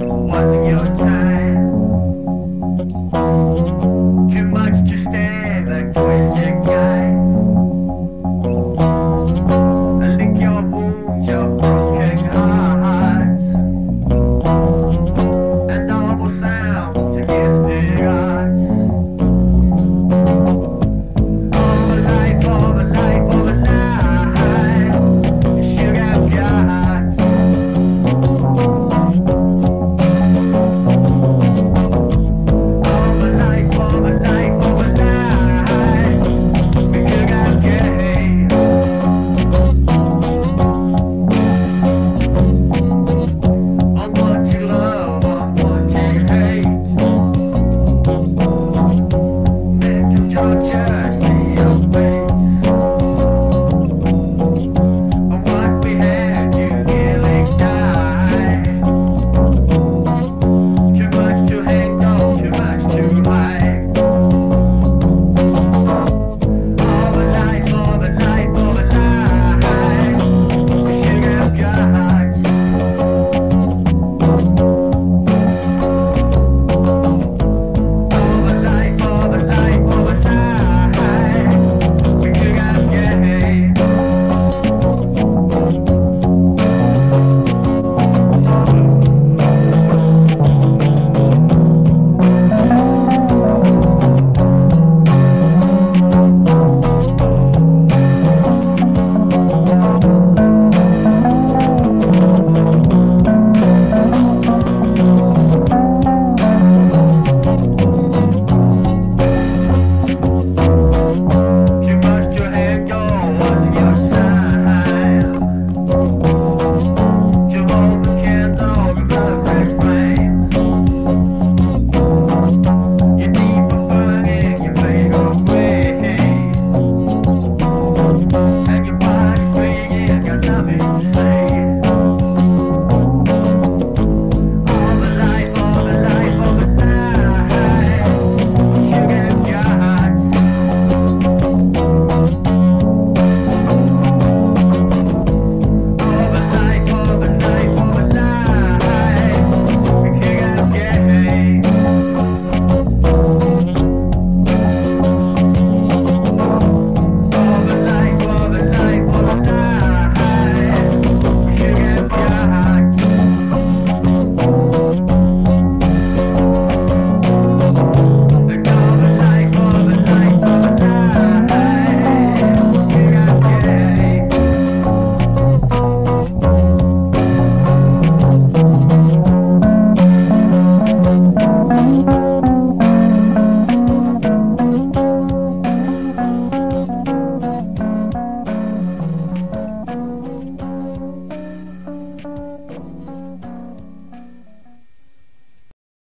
Once you're